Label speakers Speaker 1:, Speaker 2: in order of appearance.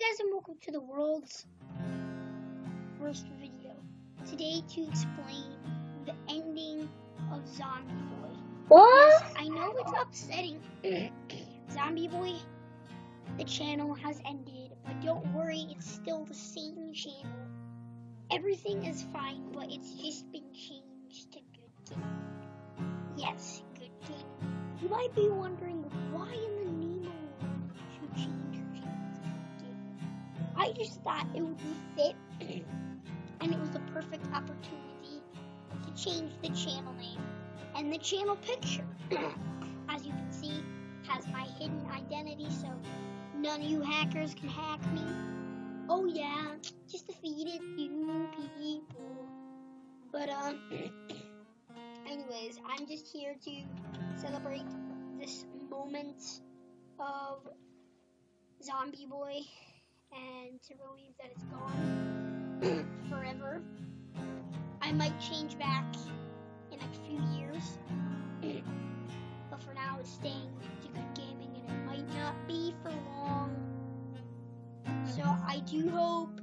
Speaker 1: guys and welcome to the world's first video. Today to explain the ending of Zombie Boy.
Speaker 2: What?
Speaker 1: Yes, I know it's upsetting. Zombie Boy, the channel has ended, but don't worry, it's still the same channel. Everything is fine, but it's just been changed to Good Game. Yes, Good Game. You might be wondering why in the I just thought it would be fit, and it was the perfect opportunity to change the channel name and the channel picture. As you can see, has my hidden identity, so none of you hackers can hack me. Oh yeah, just defeated you people. But um, anyways, I'm just here to celebrate this moment of Zombie Boy and to believe that it's gone forever. I might change back in a few years, but for now it's staying to good gaming and it might not be for long. So I do hope